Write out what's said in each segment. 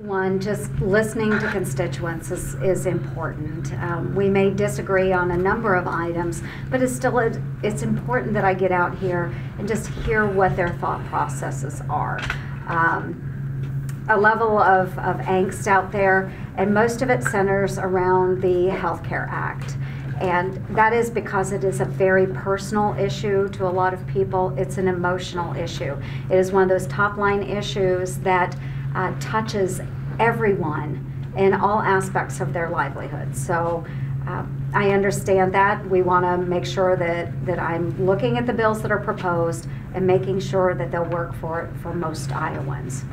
One, just listening to constituents is, is important. Um, we may disagree on a number of items, but it's still it's important that I get out here and just hear what their thought processes are. Um, a level of, of angst out there, and most of it centers around the Health Care Act. And that is because it is a very personal issue to a lot of people. It's an emotional issue. It is one of those top line issues that uh, touches everyone in all aspects of their livelihood. So uh, I understand that. We want to make sure that, that I'm looking at the bills that are proposed and making sure that they'll work for, for most Iowans.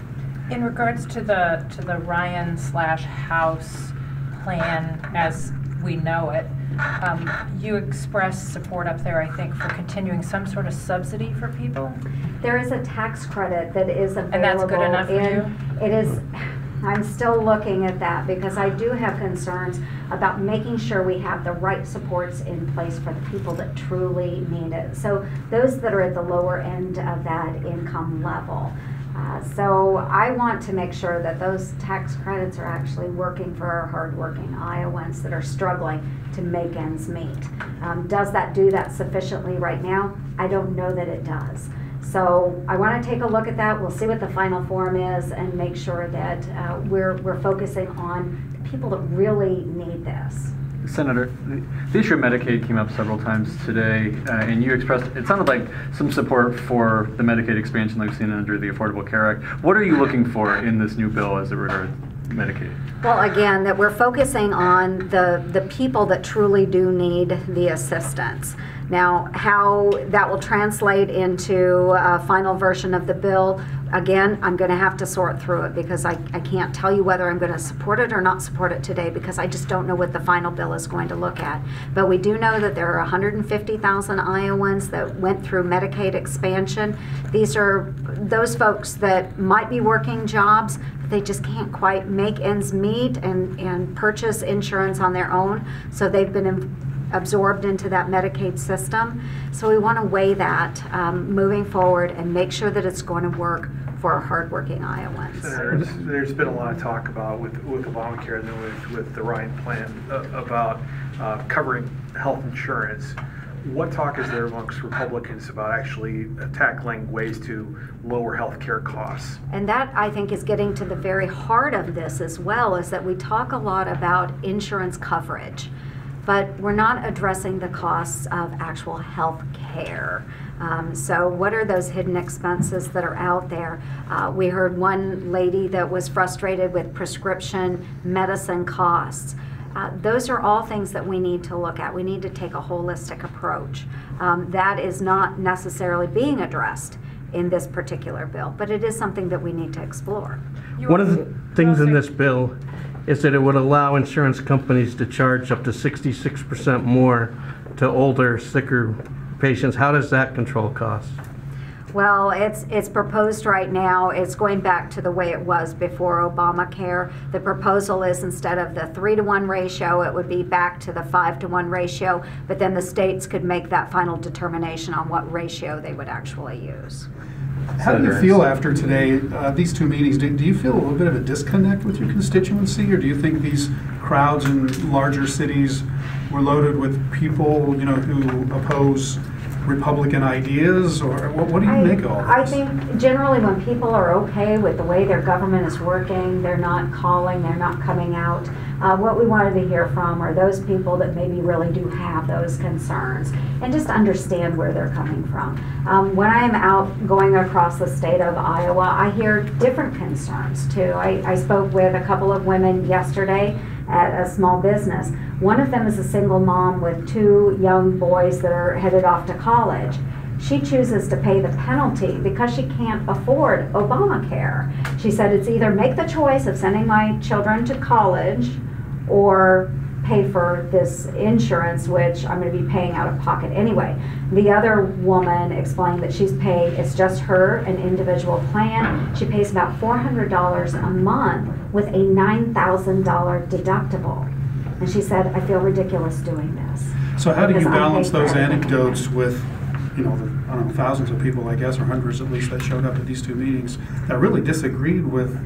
In regards to the, to the Ryan slash House plan as we know it, um, you expressed support up there, I think, for continuing some sort of subsidy for people. There is a tax credit that is available. And that's good enough for you? It is, I'm still looking at that because I do have concerns about making sure we have the right supports in place for the people that truly need it. So those that are at the lower end of that income level. Uh, so I want to make sure that those tax credits are actually working for our hardworking Iowans that are struggling to make ends meet. Um, does that do that sufficiently right now? I don't know that it does. So I want to take a look at that. We'll see what the final form is and make sure that uh, we're, we're focusing on the people that really need this. Senator, the issue of Medicaid came up several times today, uh, and you expressed it sounded like some support for the Medicaid expansion that we've seen under the Affordable Care Act. What are you looking for in this new bill as it regards Medicaid? Well, again, that we're focusing on the the people that truly do need the assistance. Now, how that will translate into a final version of the bill, again, I'm going to have to sort through it because I, I can't tell you whether I'm going to support it or not support it today because I just don't know what the final bill is going to look at. But we do know that there are 150,000 Iowans that went through Medicaid expansion. These are those folks that might be working jobs, they just can't quite make ends meet and, and purchase insurance on their own. So they've been absorbed into that Medicaid system. So we want to weigh that um, moving forward and make sure that it's going to work for our hardworking Iowans. Senator, there's been a lot of talk about with, with Obamacare and then with, with the Ryan plan uh, about uh, covering health insurance. What talk is there amongst Republicans about actually tackling ways to lower health care costs? And that, I think, is getting to the very heart of this as well, is that we talk a lot about insurance coverage but we're not addressing the costs of actual health care. Um, so, what are those hidden expenses that are out there? Uh, we heard one lady that was frustrated with prescription medicine costs. Uh, those are all things that we need to look at. We need to take a holistic approach. Um, that is not necessarily being addressed in this particular bill, but it is something that we need to explore. One of the things in this bill is that it would allow insurance companies to charge up to 66% more to older, sicker patients. How does that control costs? Well, it's it's proposed right now. It's going back to the way it was before Obamacare. The proposal is instead of the three to one ratio, it would be back to the five to one ratio. But then the states could make that final determination on what ratio they would actually use. How do you feel after today, uh, these two meetings? Do, do, you feel a little bit of a disconnect with your constituency, or do you think these crowds in larger cities were loaded with people, you know, who oppose Republican ideas, or what, what do you I, make of all this? I think generally when people are okay with the way their government is working, they're not calling, they're not coming out. Uh, what we wanted to hear from are those people that maybe really do have those concerns and just understand where they're coming from. Um, when I am out going across the state of Iowa, I hear different concerns too. I, I spoke with a couple of women yesterday at a small business. One of them is a single mom with two young boys that are headed off to college. She chooses to pay the penalty because she can't afford Obamacare. She said it's either make the choice of sending my children to college or pay for this insurance, which I'm going to be paying out of pocket anyway. The other woman explained that she's paid, it's just her, an individual plan. She pays about $400 a month with a $9,000 deductible. And she said, I feel ridiculous doing this. So, how do you balance those anecdotes with, you know, the, I don't know, thousands of people, I guess, or hundreds at least, that showed up at these two meetings that really disagreed with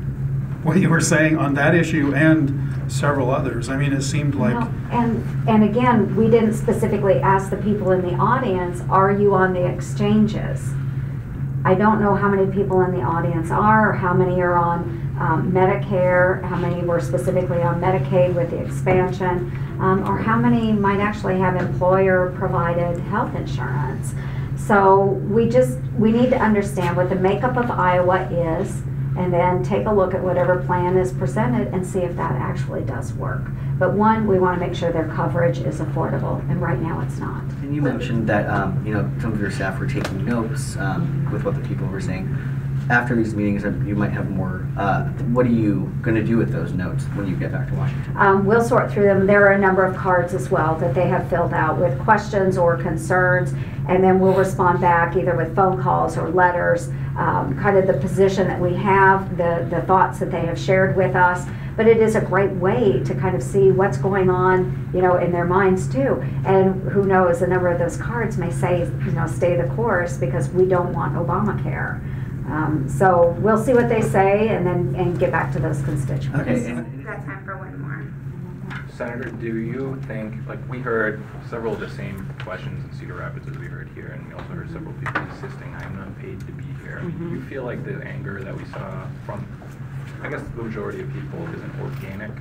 what you were saying on that issue and several others. I mean, it seemed like, Well, And, and again, we didn't specifically ask the people in the audience, are you on the exchanges? I don't know how many people in the audience are, or how many are on um, Medicare, how many were specifically on Medicaid with the expansion, um, or how many might actually have employer-provided health insurance. So we just, we need to understand what the makeup of Iowa is, and then take a look at whatever plan is presented and see if that actually does work. But one, we want to make sure their coverage is affordable, and right now it's not. And you mentioned that um, you know some of your staff were taking notes um, with what the people were saying. After these meetings, uh, you might have more. Uh, what are you going to do with those notes when you get back to Washington? Um, we'll sort through them. There are a number of cards as well that they have filled out with questions or concerns, and then we'll respond back either with phone calls or letters, um, kind of the position that we have, the, the thoughts that they have shared with us. But it is a great way to kind of see what's going on, you know, in their minds too. And who knows, a number of those cards may say, you know, stay the course because we don't want Obamacare. Um, so we'll see what they say and then and get back to those constituents. Okay. And, We've got time for one more. Senator, do you think, like, we heard several of the same questions in Cedar Rapids as we heard here, and we also heard several people insisting, I'm not paid to be here. I mean, Do you feel like the anger that we saw from, I guess, the majority of people is an organic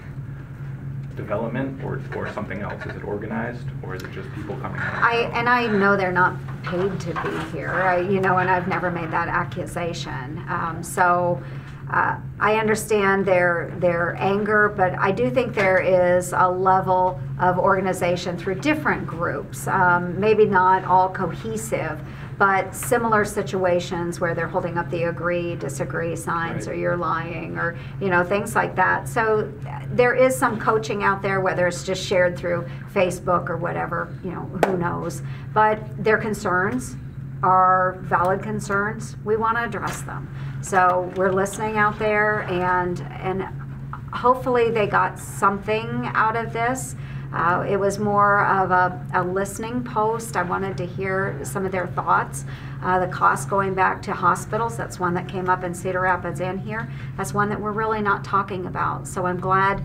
development or, or something else? Is it organized, or is it just people coming out? I, and I know they're not paid to be here, I, you know, and I've never made that accusation. Um, so, uh, I understand their, their anger, but I do think there is a level of organization through different groups, um, maybe not all cohesive, but similar situations where they're holding up the agree, disagree signs, Right. or you're lying, or, you know, things like that. So there is some coaching out there, whether it's just shared through Facebook or whatever, you know, who knows. But their concerns are valid concerns. We want to address them. So we're listening out there and, and hopefully they got something out of this. Uh, it was more of a, a listening post. I wanted to hear some of their thoughts. Uh, the cost going back to hospitals, that's one that came up in Cedar Rapids and here. That's one that we're really not talking about. So I'm glad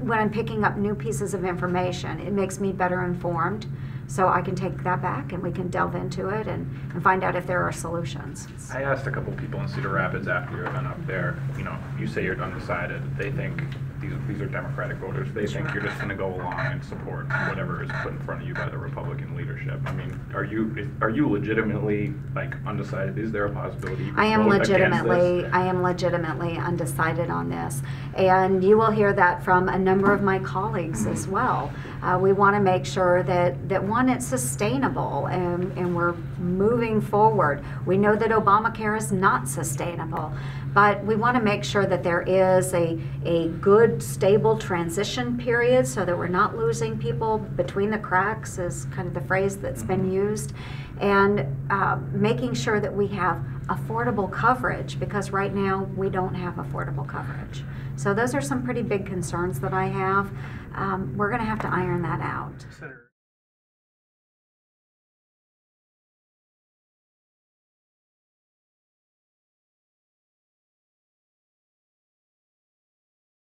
when I'm picking up new pieces of information, it makes me better informed. So I can take that back and we can delve into it and, and find out if there are solutions. I asked a couple people in Cedar Rapids after your event up there, you know, you say you're undecided. They think these, these are Democratic voters. They think you're just gonna go along and support whatever is put in front of you by the Republican leadership. I mean, are you, are you legitimately, like, undecided? Is there a possibility I am legitimately? I am legitimately undecided on this. And you will hear that from a number of my colleagues as well. Uh, we want to make sure that, that one, it's sustainable and, and we're moving forward. We know that Obamacare is not sustainable, but we want to make sure that there is a, a good, stable transition period so that we're not losing people between the cracks, is kind of the phrase that's been used. And uh, making sure that we have affordable coverage because right now we don't have affordable coverage. So those are some pretty big concerns that I have. Um, we're going to have to iron that out. Senator.